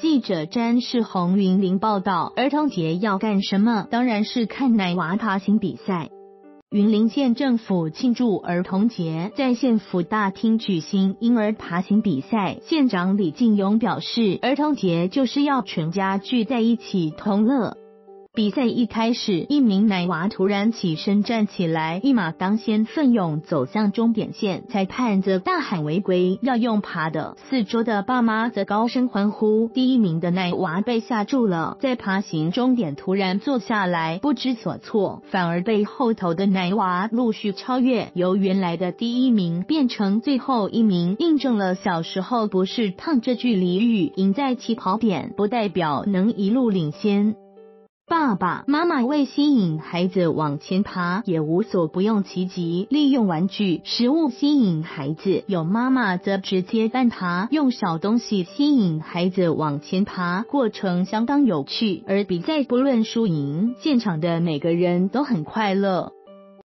记者詹世红云林报道，儿童节要干什么？当然是看奶娃爬行比赛。云林县政府庆祝儿童节，在县府大厅举行婴儿爬行比赛。县长李进勇表示，儿童节就是要全家聚在一起同乐。比赛一开始，一名奶娃突然起身站起来，一马当先，奋勇走向终点线。裁判则大喊违规，要用爬的。四周的爸妈则高声欢呼。第一名的奶娃被吓住了，在爬行终点突然坐下来，不知所措，反而被后头的奶娃陆续超越，由原来的第一名变成最后一名，印证了小时候不是胖这句俚语。赢在起跑点，不代表能一路领先。爸爸妈妈为吸引孩子往前爬，也无所不用其极，利用玩具、食物吸引孩子；有妈妈则直接半爬，用小东西吸引孩子往前爬，过程相当有趣。而比赛不论输赢，现场的每个人都很快乐。